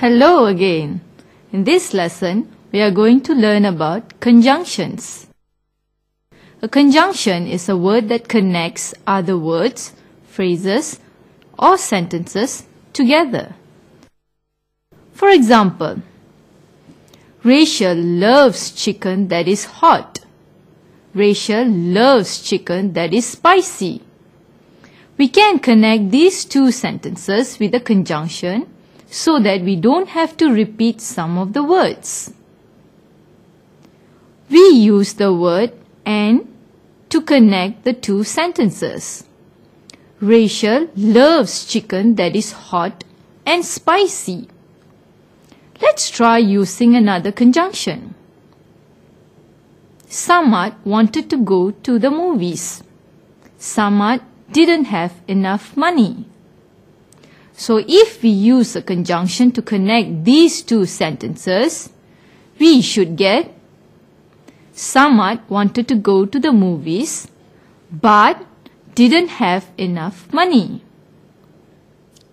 Hello again. In this lesson, we are going to learn about conjunctions. A conjunction is a word that connects other words, phrases, or sentences together. For example, Rachel loves chicken that is hot. Rachel loves chicken that is spicy. We can connect these two sentences with a conjunction so that we don't have to repeat some of the words. We use the word and to connect the two sentences. Rachel loves chicken that is hot and spicy. Let's try using another conjunction. Samad wanted to go to the movies. Samad didn't have enough money. So if we use a conjunction to connect these two sentences, we should get Samad wanted to go to the movies but didn't have enough money.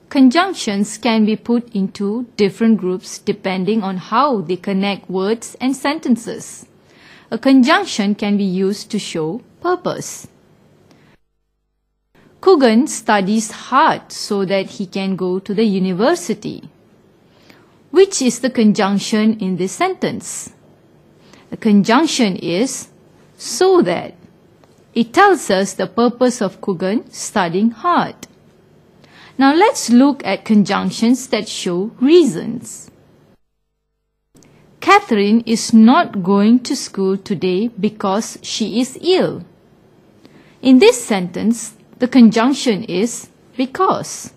Conjunctions can be put into different groups depending on how they connect words and sentences. A conjunction can be used to show purpose. Kugan studies hard so that he can go to the university. Which is the conjunction in this sentence? The conjunction is so that. It tells us the purpose of Kugan studying hard. Now let's look at conjunctions that show reasons. Catherine is not going to school today because she is ill. In this sentence, the conjunction is because.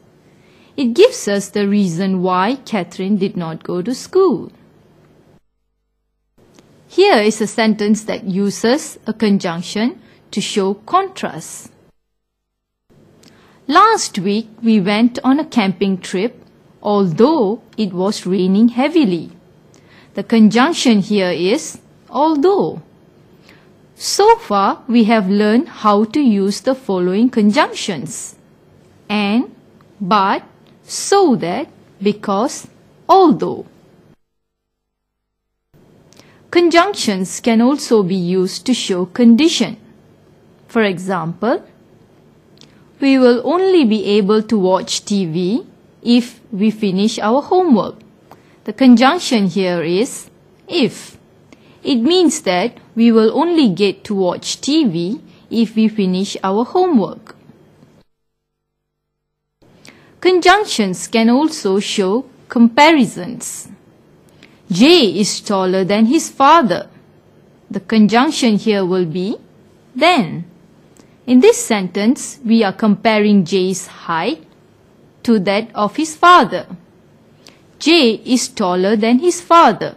It gives us the reason why Catherine did not go to school. Here is a sentence that uses a conjunction to show contrast. Last week we went on a camping trip although it was raining heavily. The conjunction here is although. So far, we have learned how to use the following conjunctions. And, but, so that, because, although. Conjunctions can also be used to show condition. For example, we will only be able to watch TV if we finish our homework. The conjunction here is if. It means that we will only get to watch TV if we finish our homework. Conjunctions can also show comparisons. Jay is taller than his father. The conjunction here will be then. In this sentence, we are comparing Jay's height to that of his father. Jay is taller than his father.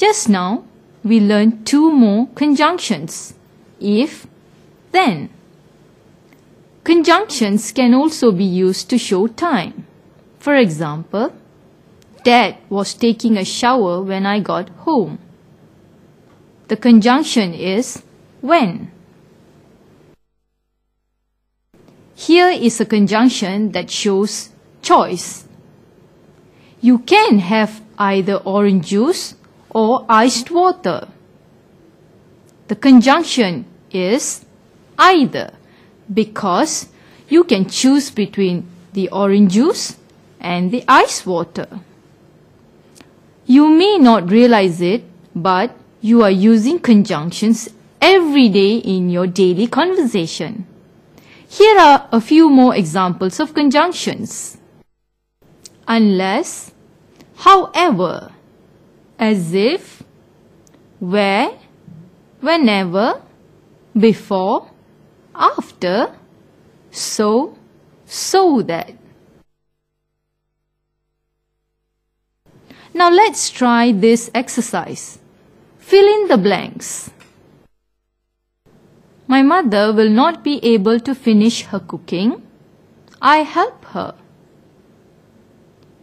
Just now, we learned two more conjunctions. If, then. Conjunctions can also be used to show time. For example, Dad was taking a shower when I got home. The conjunction is when. Here is a conjunction that shows choice. You can have either orange juice or iced water. The conjunction is either because you can choose between the orange juice and the ice water. You may not realize it, but you are using conjunctions every day in your daily conversation. Here are a few more examples of conjunctions. Unless, however, as if, where, whenever, before, after, so, so that. Now let's try this exercise. Fill in the blanks. My mother will not be able to finish her cooking. I help her.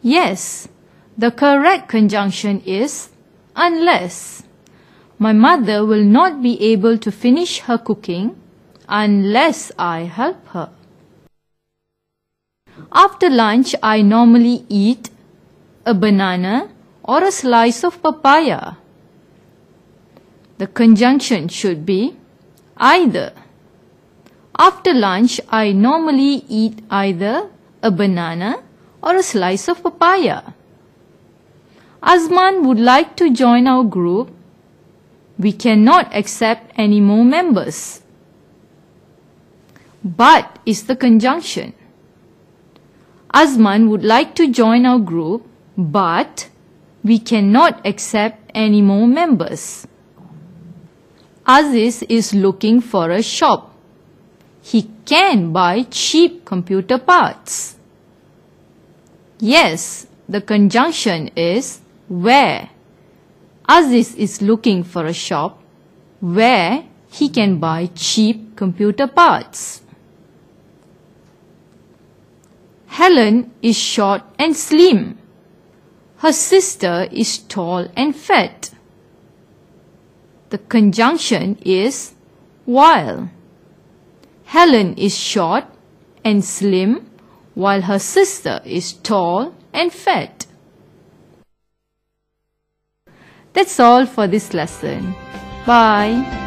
Yes, the correct conjunction is unless. My mother will not be able to finish her cooking unless I help her. After lunch, I normally eat a banana or a slice of papaya. The conjunction should be either. After lunch, I normally eat either a banana or a slice of papaya. Azman would like to join our group. We cannot accept any more members. But is the conjunction. Azman would like to join our group, but we cannot accept any more members. Aziz is looking for a shop. He can buy cheap computer parts. Yes, the conjunction is where. Aziz is looking for a shop where he can buy cheap computer parts. Helen is short and slim. Her sister is tall and fat. The conjunction is while. Helen is short and slim while her sister is tall and fat. That's all for this lesson. Bye.